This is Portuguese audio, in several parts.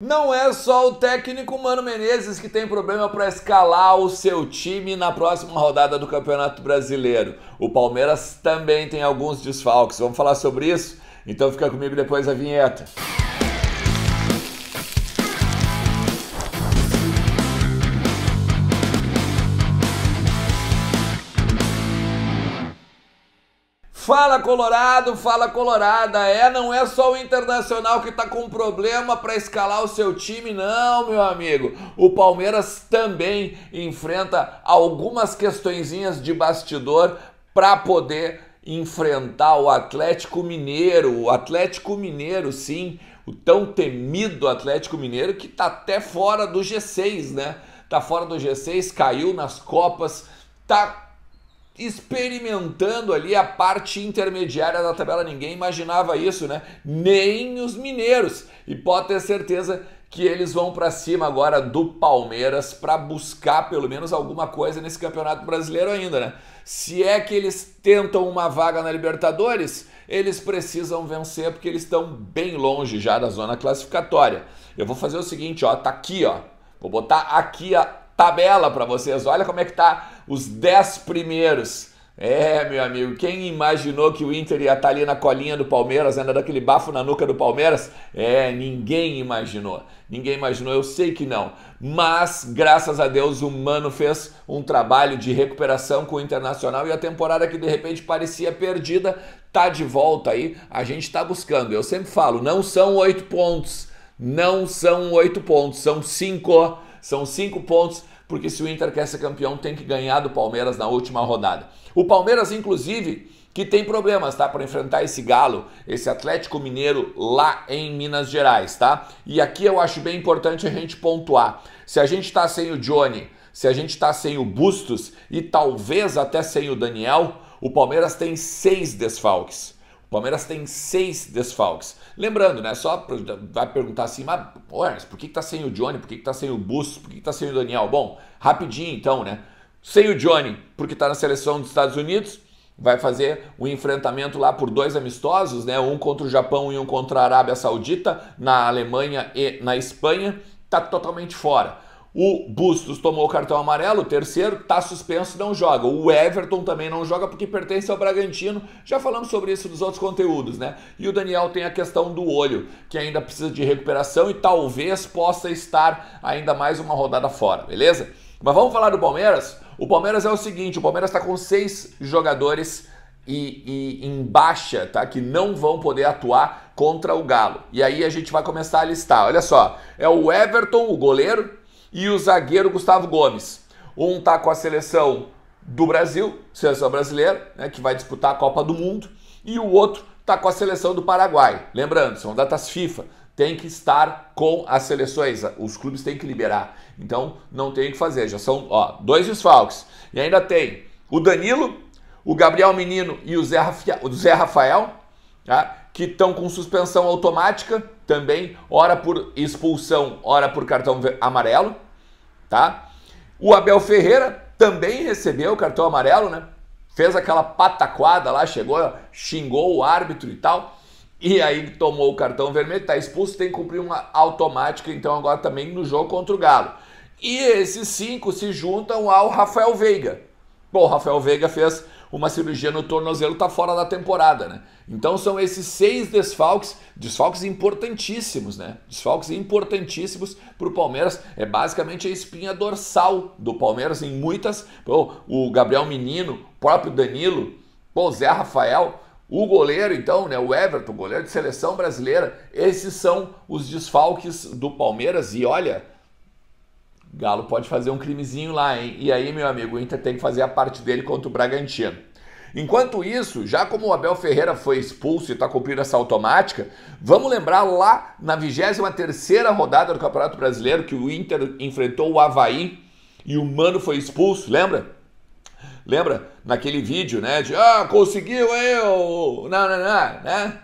Não é só o técnico Mano Menezes que tem problema para escalar o seu time na próxima rodada do Campeonato Brasileiro. O Palmeiras também tem alguns desfalques. Vamos falar sobre isso? Então fica comigo depois da vinheta. Fala Colorado, fala Colorada. É, não é só o Internacional que tá com problema para escalar o seu time, não, meu amigo. O Palmeiras também enfrenta algumas questõezinhas de bastidor para poder enfrentar o Atlético Mineiro. O Atlético Mineiro, sim, o tão temido Atlético Mineiro que tá até fora do G6, né? Tá fora do G6, caiu nas Copas, tá experimentando ali a parte intermediária da tabela. Ninguém imaginava isso, né? Nem os mineiros. E pode ter certeza que eles vão para cima agora do Palmeiras para buscar pelo menos alguma coisa nesse Campeonato Brasileiro ainda, né? Se é que eles tentam uma vaga na Libertadores, eles precisam vencer porque eles estão bem longe já da zona classificatória. Eu vou fazer o seguinte, ó, tá aqui, ó. Vou botar aqui a tabela para vocês. Olha como é que tá os 10 primeiros. É, meu amigo, quem imaginou que o Inter ia estar tá ali na colinha do Palmeiras, ainda daquele bafo na nuca do Palmeiras? É, ninguém imaginou. Ninguém imaginou, eu sei que não. Mas, graças a Deus, o Mano fez um trabalho de recuperação com o Internacional e a temporada que de repente parecia perdida tá de volta aí. A gente está buscando. Eu sempre falo, não são oito pontos. Não são oito pontos, são cinco são cinco pontos, porque se o Inter quer ser campeão, tem que ganhar do Palmeiras na última rodada. O Palmeiras, inclusive, que tem problemas, tá? Para enfrentar esse Galo, esse Atlético Mineiro lá em Minas Gerais, tá? E aqui eu acho bem importante a gente pontuar. Se a gente tá sem o Johnny, se a gente tá sem o Bustos e talvez até sem o Daniel, o Palmeiras tem seis desfalques. O Palmeiras tem seis desfalques. Lembrando, né? Só vai perguntar assim, mas, por que, que tá sem o Johnny? Por que, que tá sem o Bustos? Por que, que tá sem o Daniel? Bom, rapidinho então, né? Sem o Johnny, porque tá na seleção dos Estados Unidos, vai fazer um enfrentamento lá por dois amistosos, né? Um contra o Japão e um contra a Arábia Saudita, na Alemanha e na Espanha. Tá totalmente fora. O Bustos tomou o cartão amarelo, o terceiro está suspenso não joga. O Everton também não joga porque pertence ao Bragantino. Já falamos sobre isso nos outros conteúdos, né? E o Daniel tem a questão do olho, que ainda precisa de recuperação e talvez possa estar ainda mais uma rodada fora, beleza? Mas vamos falar do Palmeiras? O Palmeiras é o seguinte: o Palmeiras está com seis jogadores e, e, em baixa, tá? Que não vão poder atuar contra o Galo. E aí a gente vai começar a listar. Olha só: é o Everton, o goleiro e o zagueiro Gustavo Gomes. Um tá com a seleção do Brasil, seleção brasileira, né, que vai disputar a Copa do Mundo, e o outro tá com a seleção do Paraguai. Lembrando, são datas FIFA, tem que estar com as seleções, os clubes têm que liberar. Então não tem o que fazer, já são ó, dois desfalques. E ainda tem o Danilo, o Gabriel Menino e o Zé, o Zé Rafael, tá? que estão com suspensão automática também, ora por expulsão, ora por cartão amarelo, tá? O Abel Ferreira também recebeu o cartão amarelo, né? Fez aquela pataquada lá, chegou, xingou o árbitro e tal. E aí tomou o cartão vermelho, tá expulso, tem que cumprir uma automática, então agora também no jogo contra o Galo. E esses cinco se juntam ao Rafael Veiga. Bom, o Rafael Veiga fez uma cirurgia no tornozelo, está fora da temporada, né? Então são esses seis desfalques, desfalques importantíssimos, né? Desfalques importantíssimos para o Palmeiras. É basicamente a espinha dorsal do Palmeiras em muitas. O Gabriel Menino, próprio Danilo, o Zé Rafael. O goleiro, então, né, o Everton, goleiro de seleção brasileira, esses são os desfalques do Palmeiras. E olha, Galo pode fazer um crimezinho lá, hein? E aí, meu amigo, o Inter tem que fazer a parte dele contra o Bragantino. Enquanto isso, já como o Abel Ferreira foi expulso e está cumprindo essa automática, vamos lembrar lá na 23 rodada do Campeonato Brasileiro que o Inter enfrentou o Havaí e o Mano foi expulso, lembra? Lembra? Naquele vídeo, né? De, ah, conseguiu o... não, não, não, né?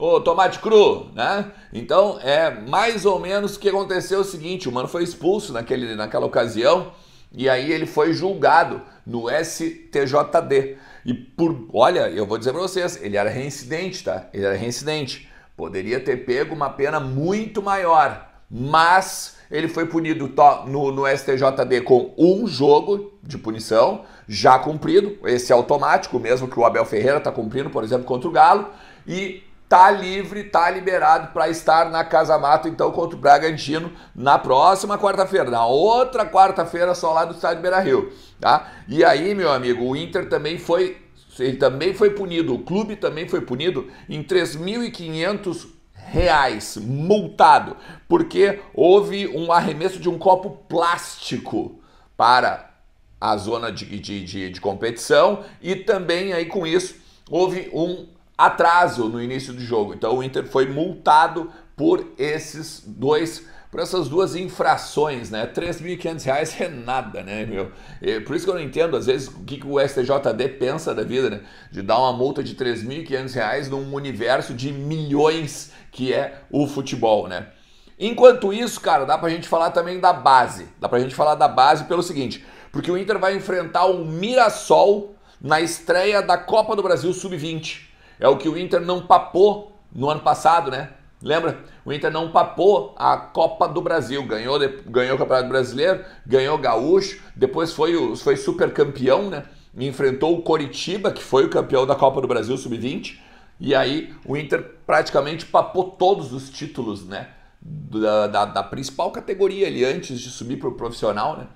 O tomate cru, né? Então é mais ou menos o que aconteceu o seguinte: o mano foi expulso naquele, naquela ocasião e aí ele foi julgado no STJD. E por, olha, eu vou dizer para vocês, ele era reincidente, tá? Ele era reincidente. Poderia ter pego uma pena muito maior, mas ele foi punido no, no STJD com um jogo de punição já cumprido, esse é automático, mesmo que o Abel Ferreira está cumprindo, por exemplo, contra o Galo, e tá livre, tá liberado para estar na Casa Mato, então, contra o Bragantino na próxima quarta-feira, na outra quarta-feira, só lá do estádio Beira Rio, tá? E aí, meu amigo, o Inter também foi, ele também foi punido, o clube também foi punido em 3.500 reais multado, porque houve um arremesso de um copo plástico para a zona de, de, de, de competição e também aí com isso houve um atraso no início do jogo. Então o Inter foi multado por esses dois por essas duas infrações, né? R$ 3.500 é nada, né, meu? E por isso que eu não entendo, às vezes, o que, o STJD pensa da vida, né? De dar uma multa de R$ 3.500 num universo de milhões que é o futebol, né? Enquanto isso, cara, dá pra gente falar também da base. Dá pra gente falar da base pelo seguinte: porque o Inter vai enfrentar o Mirassol na estreia da Copa do Brasil Sub-20. É o que o Inter não papou no ano passado, né? Lembra? O Inter não papou a Copa do Brasil. Ganhou, ganhou o Campeonato Brasileiro, ganhou o Gaúcho, depois foi, o, foi super campeão, né? Enfrentou o Coritiba, que foi o campeão da Copa do Brasil Sub-20. E aí o Inter praticamente papou todos os títulos, né? Da, da, da principal categoria ali antes de subir para o profissional, né?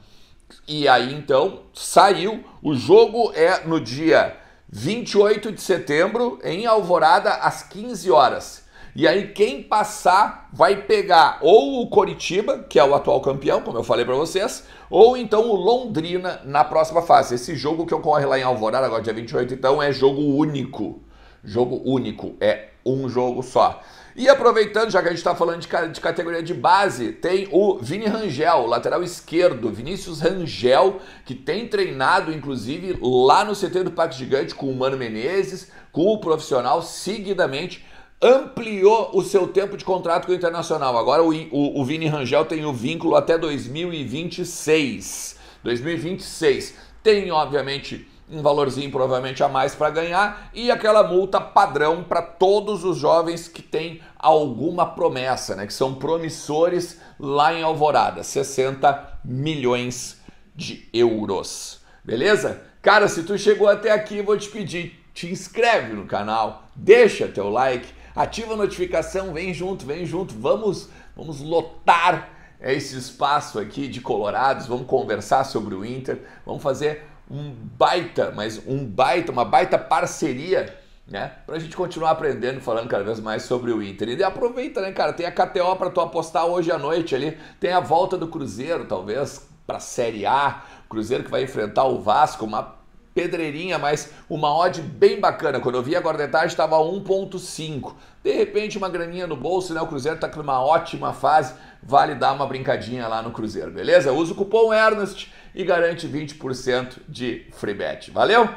E aí então saiu. O jogo é no dia 28 de setembro, em Alvorada, às 15 horas. E aí quem passar vai pegar ou o Coritiba, que é o atual campeão, como eu falei para vocês, ou então o Londrina na próxima fase. Esse jogo que ocorre lá em Alvorada, agora dia 28, então é jogo único. Jogo único, é um jogo só. E aproveitando, já que a gente está falando de, de, categoria de base, tem o Vini Rangel, lateral esquerdo, Vinícius Rangel, que tem treinado, inclusive, lá no CT do Parque Gigante com o Mano Menezes, com o profissional, seguidamente ampliou o seu tempo de contrato com o Internacional. Agora o, o, o Vini Rangel tem o vínculo até 2026. 2026. Tem, obviamente, um valorzinho provavelmente a mais para ganhar e aquela multa padrão para todos os jovens que têm alguma promessa, né, que são promissores lá em Alvorada, 60 milhões de euros. Beleza? Cara, se tu chegou até aqui, vou te pedir, te inscreve no canal, deixa teu like, ativa a notificação, vem junto, vem junto, vamos, vamos lotar esse espaço aqui de colorados, vamos conversar sobre o Inter, vamos fazer um baita, mas um baita, uma baita parceria, né? Pra gente continuar aprendendo, falando cada vez mais sobre o Inter. E aproveita, né, cara? Tem a KTO para tu apostar hoje à noite ali. Tem a volta do Cruzeiro, talvez, pra Série A. Cruzeiro que vai enfrentar o Vasco, uma pedreirinha, mas uma odd bem bacana. Quando eu vi agora de tarde estava 1.5. De repente uma graninha no bolso, né? O Cruzeiro está numa ótima fase, vale dar uma brincadinha lá no Cruzeiro, beleza? Usa o cupom Ernest e garante 20% de free bet. Valeu?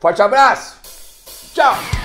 Forte abraço. Tchau.